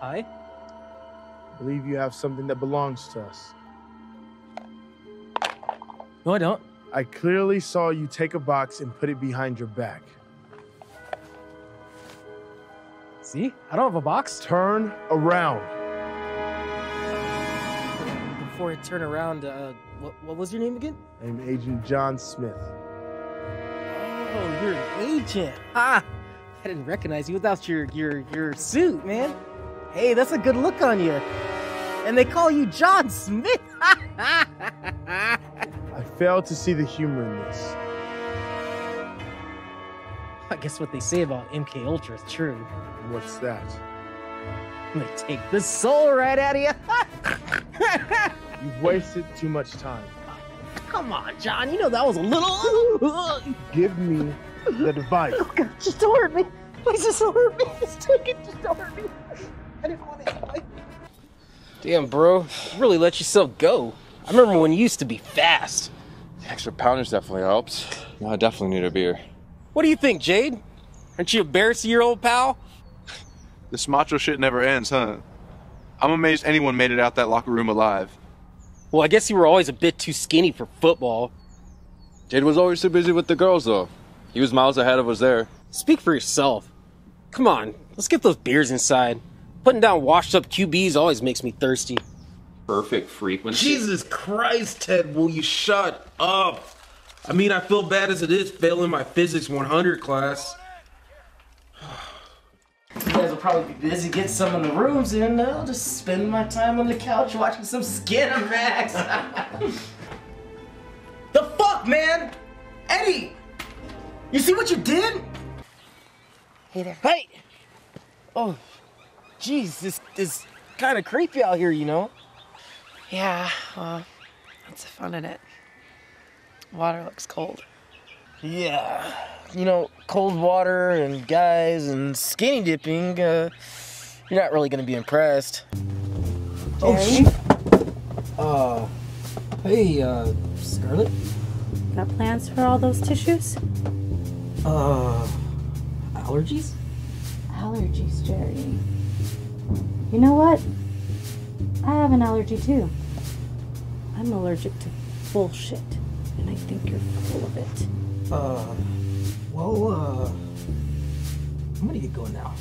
Hi. I believe you have something that belongs to us. No, I don't. I clearly saw you take a box and put it behind your back. See? I don't have a box. Turn around. Before I turn around, uh, what, what was your name again? I'm Agent John Smith. Oh, you're an agent. Ah! I didn't recognize you without your your your suit, man. Hey, that's a good look on you. And they call you John Smith. I fail to see the humor in this. I guess what they say about MK Ultra is true. What's that? They take the soul right out of you. You've wasted too much time. Come on, John. You know that was a little. Give me the device. Oh God, just don't hurt me. Please just don't hurt me. Just take it. Just don't hurt me. I didn't want it. Damn, bro. Really let yourself go. I remember when you used to be fast. The Extra pounders definitely helps. No, I definitely need a beer. What do you think, Jade? Aren't you embarrassed of your old pal? This macho shit never ends, huh? I'm amazed anyone made it out that locker room alive. Well, I guess you were always a bit too skinny for football. Jade was always too busy with the girls, though. He was miles ahead of us there. Speak for yourself. Come on, let's get those beers inside. Putting down washed up QBs always makes me thirsty. Perfect frequency. Jesus Christ, Ted, will you shut up? I mean, I feel bad as it is failing my physics 100 class. You guys will probably be busy getting some in the rooms, and I'll just spend my time on the couch watching some Skinemax. the fuck, man? Eddie! You see what you did? Hey there. Hey! Oh, jeez, this is kind of creepy out here, you know? Yeah, well, that's the fun in it. Water looks cold. Yeah, you know, cold water and guys and skinny dipping, uh, you're not really gonna be impressed. Oh, Jerry? Uh, hey, uh, Scarlett? Got plans for all those tissues? Uh, allergies? Allergies, Jerry. You know what? I have an allergy too. I'm allergic to bullshit, and I think you're full of it. Uh, well, uh, I'm gonna get going now.